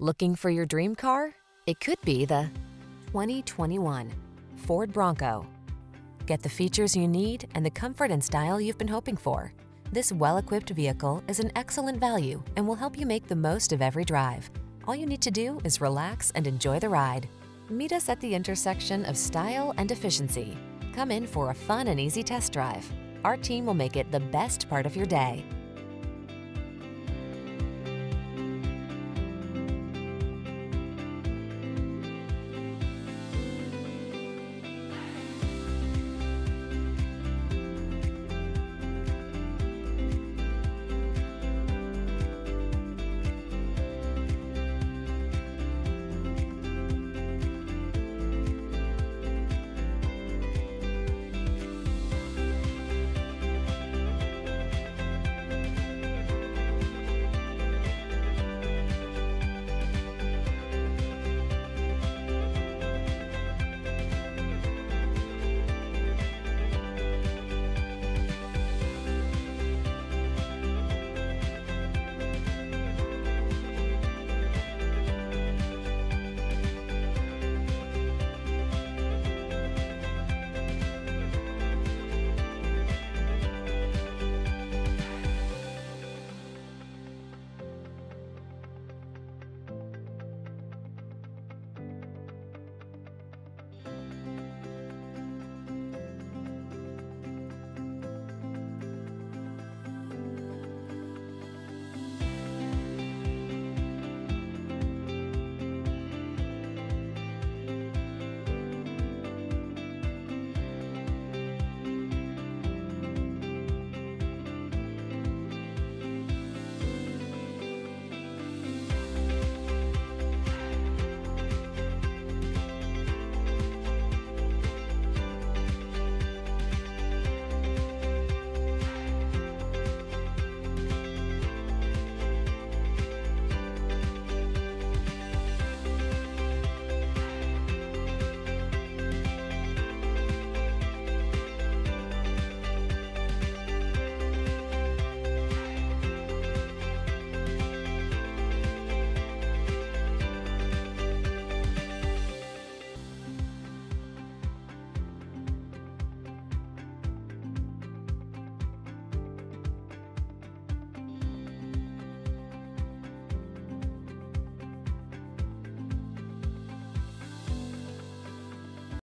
Looking for your dream car? It could be the 2021 Ford Bronco. Get the features you need and the comfort and style you've been hoping for. This well-equipped vehicle is an excellent value and will help you make the most of every drive. All you need to do is relax and enjoy the ride. Meet us at the intersection of style and efficiency. Come in for a fun and easy test drive. Our team will make it the best part of your day.